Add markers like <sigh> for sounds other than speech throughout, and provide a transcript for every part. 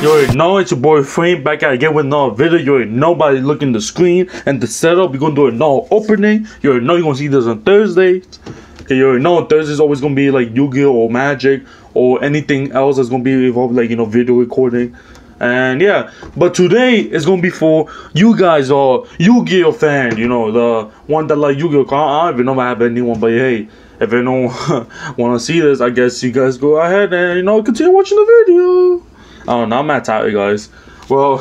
You already know it's your boy Frame back again with another video. You already know by looking the screen and the setup. We're gonna do another opening. You already know you're gonna see this on Thursday. Okay, you already know Thursday's always gonna be like Yu-Gi-Oh! or Magic or anything else that's gonna be involved, like you know, video recording. And yeah, but today is gonna be for you guys are Yu-Gi-Oh fan, you know, the one that like Yu-Gi-Oh. I don't even know if I have anyone, but hey, if anyone <laughs> wanna see this, I guess you guys go ahead and you know continue watching the video. Oh, not tired, guys. Well,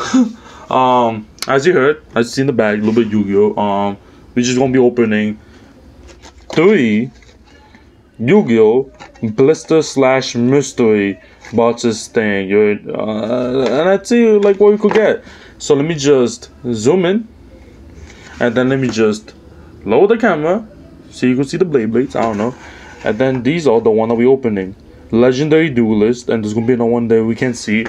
<laughs> um, as you heard, you seen the bag, a little bit Yu-Gi-Oh. Um, we're just gonna be opening three Yu-Gi-Oh! Blister slash mystery boxes thing. You're, uh, and you like what you could get. So let me just zoom in, and then let me just lower the camera so you can see the blade blades. I don't know, and then these are the one that we opening. Legendary Duelist, and there's gonna be another one that we can see.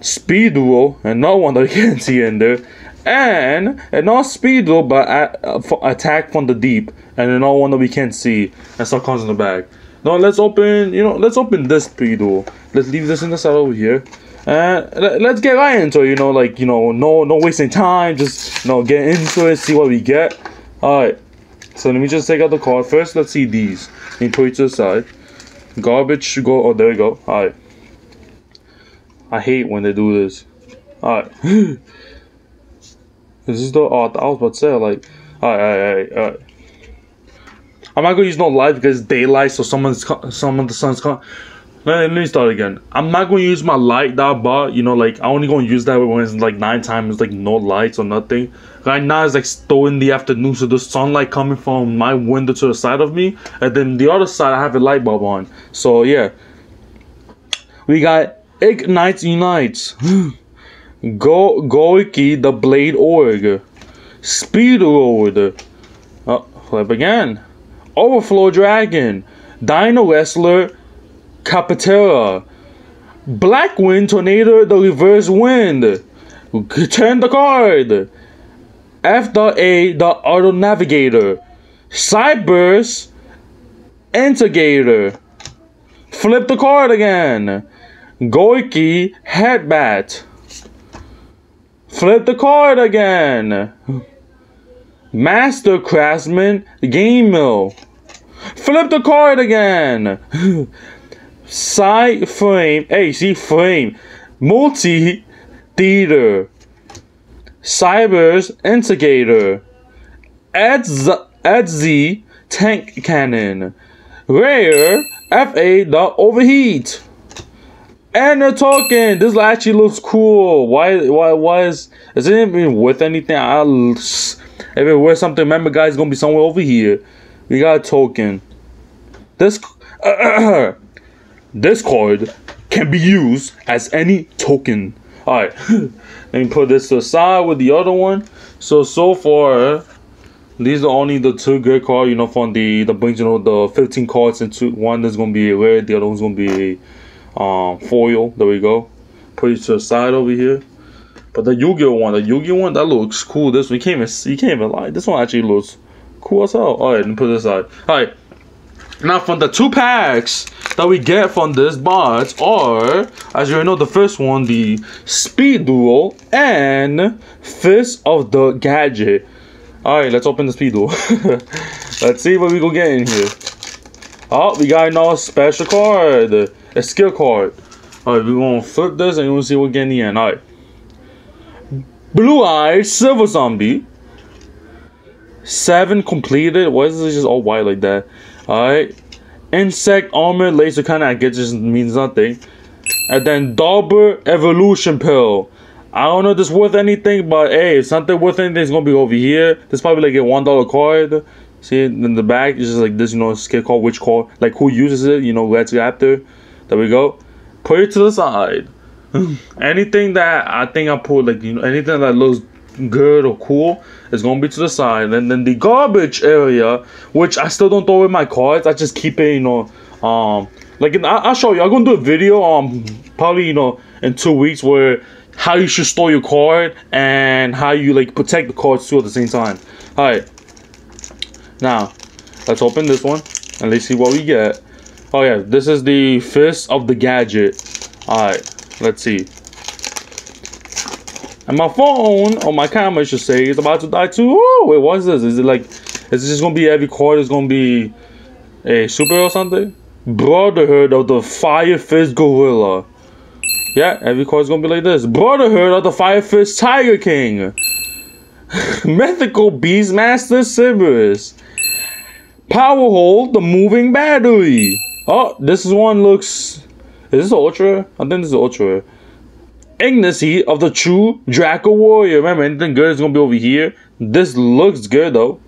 Speed Duel, and another one that we <laughs> can see in there. And, and not Speed Duel, but uh, Attack from the Deep. And another one that we can't see. And stuff comes in the bag. Now let's open, you know, let's open this Speed Duel. Let's leave this in the side over here. And let's get right into it, you know, like, you know, no no wasting time. Just, you know, get into it, see what we get. Alright. So let me just take out the card. First, let's see these. Let me put it to the side. Garbage go. Oh, there we go. All right. I hate when they do this. All right. <laughs> this is the. Oh, I was about to say like. All right, all right, all right. I'm not gonna use no light because daylight, so someone's some of the sun's come. Let me start again. I'm not gonna use my light that I bought. You know, like I only gonna use that when it's like night time. It's like no lights or nothing. Right now it's like still in the afternoon, so the sunlight coming from my window to the side of me, and then the other side I have a light bulb on. So yeah, we got Ignite Unites, <gasps> Go Gouki the Blade Org, Speed Road, uh, flip again, Overflow Dragon, Dino Wrestler. Capitera. Black Wind Tornado, the reverse wind. Turn the card. F the A, the Auto Navigator. Cyberse, Integrator. Flip the card again. Gouki, Headbatt. Flip the card again. Master Craftsman, Gamil. Flip the card again. <laughs> side frame, AC frame, multi theater, Cyber's Integrator, Edz tank cannon, rare FA dot overheat. And a token. This actually looks cool. Why? Why? Why is? Is it even worth anything? I'll. If it worth something, remember, guys, gonna be somewhere over here. We got a token. This. <clears throat> Uh, This card can be used as any token. Alright, <laughs> let me put this aside with the other one. So, so far, these are only the two good cards, you know, from the, the brings, you know, the 15 cards into one is going to be a the other one's going to be a um, foil. There we go. Put it to the side over here. But the Yu-Gi-Oh one, the Yu-Gi-Oh one, that looks cool. This one, you can't even, you can't even lie. This one actually looks cool as hell. Alright, let me put this aside. Alright, now from the two packs that we get from this box are, as you know, the first one, the Speed Duel and Fist of the Gadget. Alright, let's open the Speed Duel. <laughs> let's see what we gonna get in here. Oh, we got another special card. A skill card. Alright, we're gonna flip this and we'll see what we get in the end. Alright. Blue Eye Silver Zombie. Seven completed. Why is this just all white like that? Alright. Insect armor laser kind of get just means nothing. And then Dauber evolution pill. I don't know if this worth anything, but hey, if something worth anything, it's gonna be over here. This probably like a one dollar card. See in the back, it's just like this, you know, skill card, which card, like who uses it, you know, let's after. There we go. Put it to the side. <sighs> anything that I think I put, like you know, anything that looks good or cool is gonna be to the side. And then the garbage area which i still don't throw away my cards i just keep it you know um like I, i'll show you i'm gonna do a video um probably you know in two weeks where how you should store your card and how you like protect the cards too at the same time. All right now let's open this one and let's see what we get. Oh yeah this is the fist of the gadget. All right let's see And my phone, or my camera, I should say, is about to die too. Oh, wait, what is this? Is it like, is this just gonna be every card is gonna be a super or something? Brotherhood of the Fire Fist Gorilla. Yeah, every card is gonna be like this. Brotherhood of the Fire Fist Tiger King. <laughs> Mythical Beast Beastmaster Cerberus. Powerhold, the moving battery. Oh, this one looks. Is this Ultra? I think this is Ultra. Heat of the true Draco Warrior. Remember, anything good is gonna be over here. This looks good though.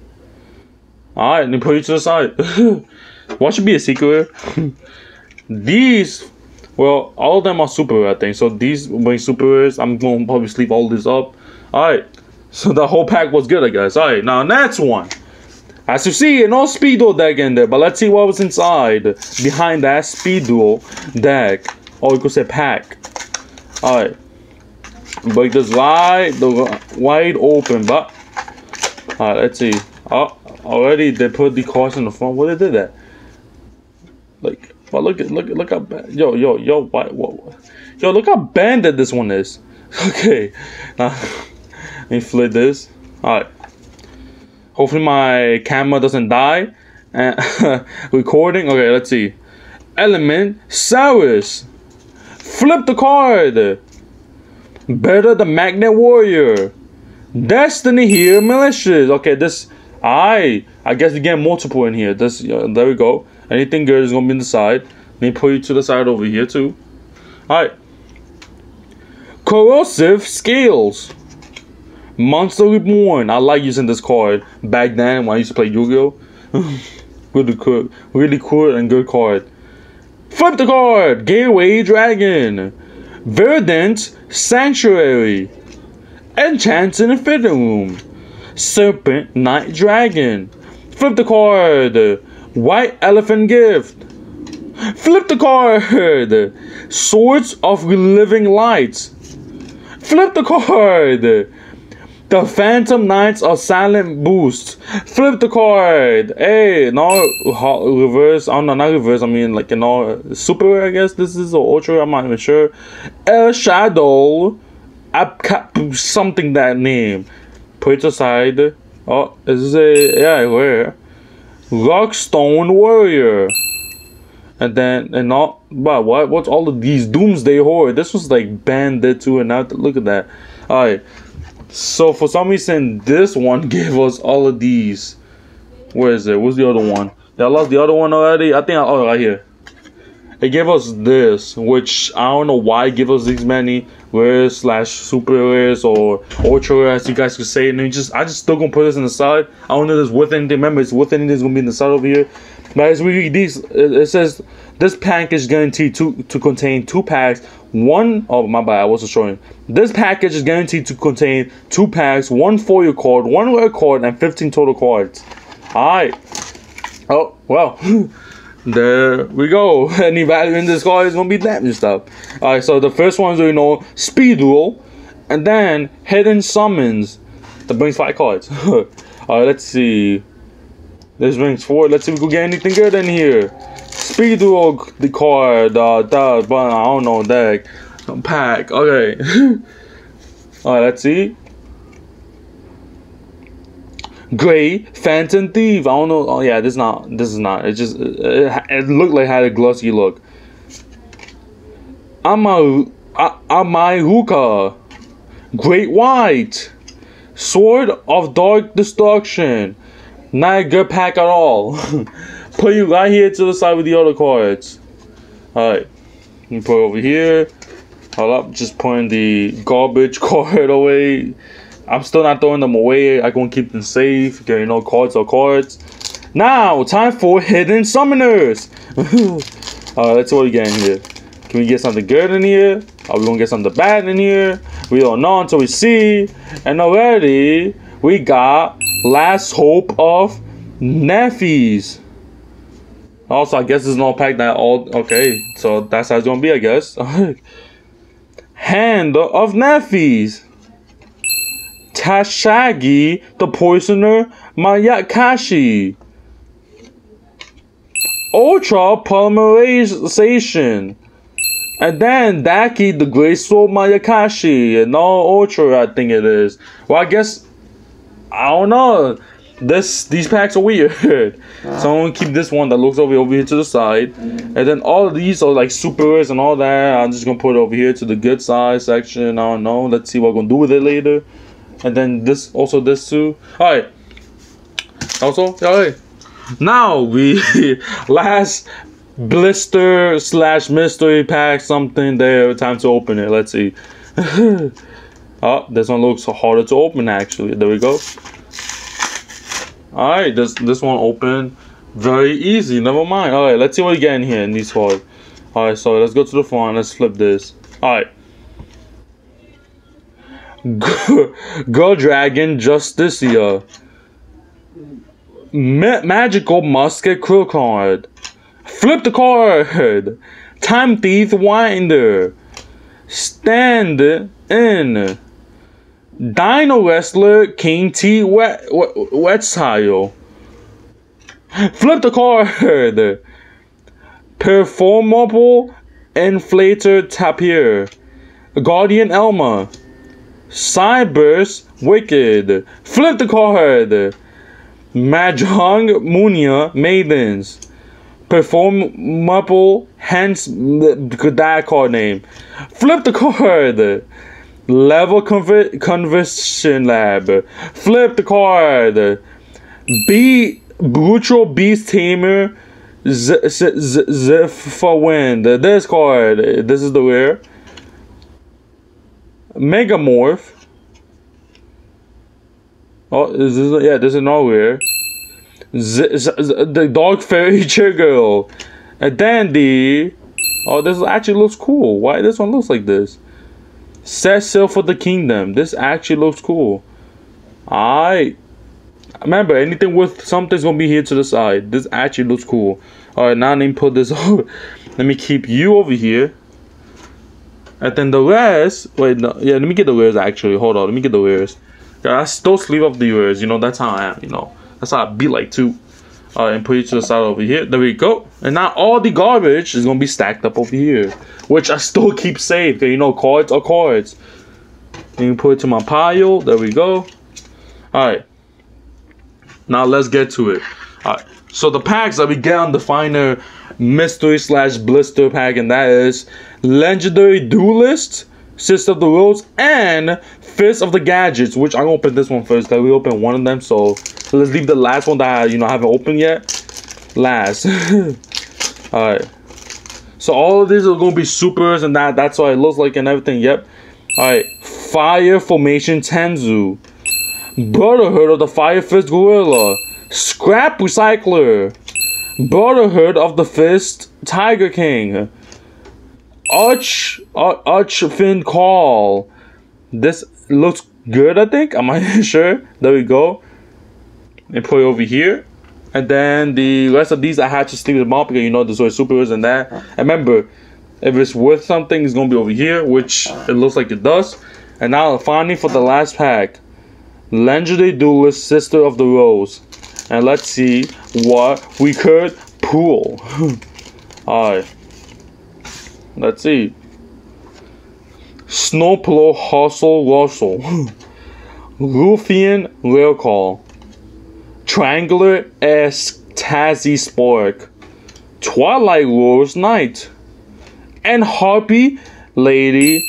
Alright, let me put you to the side. <laughs> what should be a secret? <laughs> these, well, all of them are super, I think. So these being super I'm gonna probably sleep all this up. Alright, so the whole pack was good, I guess. Alright, now next one. As you see, no speed duel deck in there, but let's see what was inside behind that speed duel deck. Or you could say pack. Alright. Break this wide, the wide open, but alright, let's see. Oh, already they put the cards in the front. What they did that? Like, but look at look look how. Yo yo yo what what? Yo look how banded this one is. <laughs> Okay, now let me flip this. Alright. Hopefully my camera doesn't die. And <laughs> recording. Okay, let's see. Element Saurus. Flip the card. Beta the Magnet Warrior. Destiny HERO malicious. Okay, this I I guess we get multiple in here. This there we go. Anything good is gonna be in the side. Let me put you to the side over here too. Alright. Corrosive Scales. Monster Reborn. I like using this card back then when I used to play Yu-Gi-Oh! <laughs> really cool, really cool and good card. Flip the card. Gateway Dragon. Verdant Sanctuary. Enchanted Infinite Room. Serpent Night Dragon. Flip the card. White Elephant Gift. Flip the card. Swords of Revealing Lights. Flip the card. The Phantom Knights of Silent Boots. Flip the card. Hey, no reverse. Oh no, not reverse. I mean like you know, super. I guess this is a ultra. I'm not even sure. El Shadow. Something that name. Put it aside. Oh, is a yeah? Where? Rockstone Warrior. And then and not But what? What's all of these Doomsday Horror? This was like banded too, and now look at that. All right. So for some reason, this one <laughs> gave us all of these. Where is it? Where's the other one? I lost the other one already? I think I, oh right here. It gave us this, which I don't know why it gave us these many rares slash super rares or ultra rares, you guys could say. And just I just still gonna put this in the side. I don't know if it's worth anything. Remember, it's worth anything. It's gonna be in the side over here. But as we read these, it says this pack is guaranteed to to contain two packs one oh my bad, I wasn't showing. This package is guaranteed to contain two packs, one for your card, one rare card, and 15 total cards. Alright. Oh, well. <laughs> there we go. <laughs> Any value in this card is gonna be damage stuff. Alright, so the first one is you know speed duel, and then hidden summons. That brings five cards. <laughs> Alright, let's see. This brings four. Let's see if we can get anything good in here. Speed duel the card, the, but I don't know, that Pack, okay. <laughs> Alright, let's see. Gray Phantom Thief. I don't know. Oh yeah, this is not. This is not. It just it, it looked like it had a glossy look. I'm a I'm Ama Amahuka. Great White. Sword of Dark Destruction. Not a good pack at all. <laughs> put you right here to the side with the other cards. Alright. You put over here. Hold up, just putting the garbage <laughs> card away. I'm still not throwing them away. I'm gonna keep them safe. Getting no cards or cards. Now, time for hidden summoners. <laughs> Alright, let's see what we get in here. Can we get something good in here? Are we gonna get something bad in here? We don't know until we see. And already, we got Last Hope of Nephthys. Also, I guess it's not packed that all. Okay, so that's how it's gonna be, I guess. <laughs> Hand of Nephthys. Tashagi, the Poisoner, Mayakashi. Ultra Polymerization. And then Daki, the Graceful Mayakashi, and all Ultra, I think it is. Well, I guess I don't know. This these packs are weird. <laughs> so I'm gonna keep this one that looks over over here to the side, and then all of these are like supers and all that. I'm just gonna put it over here to the good side section. I don't know. Let's see what I'm gonna do with it later. And then this also this too. All right. Also, all right. Now we <laughs> last blister slash mystery pack something there. Time to open it. Let's see. <laughs> oh, this one looks harder to open actually. There we go. All right, this this one open very easy. Never mind. All right, let's see what we get in here in these four. All right, so let's go to the front. Let's flip this. All right. <laughs> Girl Dragon Justicia. Ma magical Musket Crew card. Flip the card. Time Thief Winder. Stand in. Dino Wrestler King T Wet Wetzile. Flip the card. Performapal Inflater Tapir. Guardian Elma. Cyberse Wicked. Flip the card. Mahjong Munia Maidens. Performapal hence that card name. Flip the card. Level conver Conversion Lab. Flip the card. Be Brutal Beast Tamer. for Wind. This card. This is the rare. Megamorph. Oh, is this yeah? This is nowhere. Z, Z, the dog fairy <laughs> chair girl, a dandy. Oh, this actually looks cool. Why this one looks like this? Set sail for the kingdom. This actually looks cool. I remember anything with something's gonna be here to the side. This actually looks cool. All right, now let me put this <laughs> over. let me keep you over here. And then the rest, wait, no, yeah, let me get the wares actually. Hold on, let me get the wares. I still sleep up the wares, you know, that's how I am, you know. That's how I be like too. Right, and put it to the side over here. There we go. And now all the garbage is gonna be stacked up over here which I still <laughs> keep safe. You know, cards are cards. And you put it to my pile. There we go. All right. Now let's get to it. All right. So the packs that we get on the finer mystery slash blister pack, and that is legendary duelist, Sister of the Rose, and Fist of the Gadgets. Which I'm gonna open this one first, cause we opened one of them. So let's leave the last one that I, you know I haven't opened yet. Last. <laughs> All right. So all of these are to be supers and that. That's what it looks like and everything. Yep. Alright. Fire Formation Tenzu. Brotherhood of the Fire Fist Gorilla. Scrap Recycler. Brotherhood of the Fist Tiger King. Arch, Arch Fin Call. This looks good, I think. I'm <laughs> not sure. There we go. And put it over here. And then the rest of these I had to sleeve them up because you know there's always supers and that. And remember, if it's worth something, it's gonna be over here, which it looks like it does. And now finally for the last pack, Legendary Duelist Sister of the Rose. And let's see what we could pull. <laughs> Alright. Let's see. Snowplow Hustle Russell. Ruffian Rare Call. Triangular esque Tazzy Spark, Twilight Rose Knight, and Harpy Lady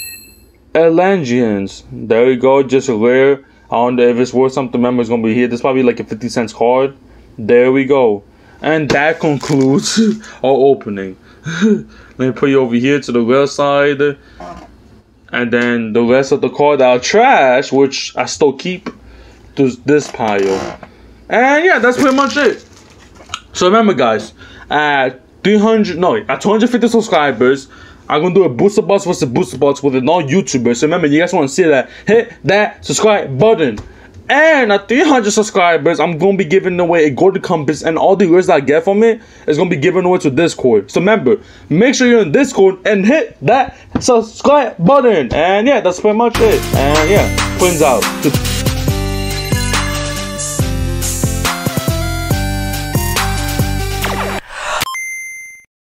Elangians. There we go, just a rare. I know if it's worth something. Remember, it's gonna be here. This probably like a 50 cents card. There we go. And that concludes <laughs> our opening. <laughs> Let me put you over here to the real side. And then the rest of the card are trash, which I still keep to this pile. And yeah, that's pretty much it. So remember, guys, at 300, no, at 250 subscribers, I'm gonna do a booster box versus booster box with a non-YouTuber. So remember, you guys want to see that? Hit that subscribe button. And at 300 subscribers, I'm gonna be giving away a golden compass, and all the that I get from it is gonna be given away to Discord. So remember, make sure you're in Discord and hit that subscribe button. And yeah, that's pretty much it. And yeah, twins out. <laughs>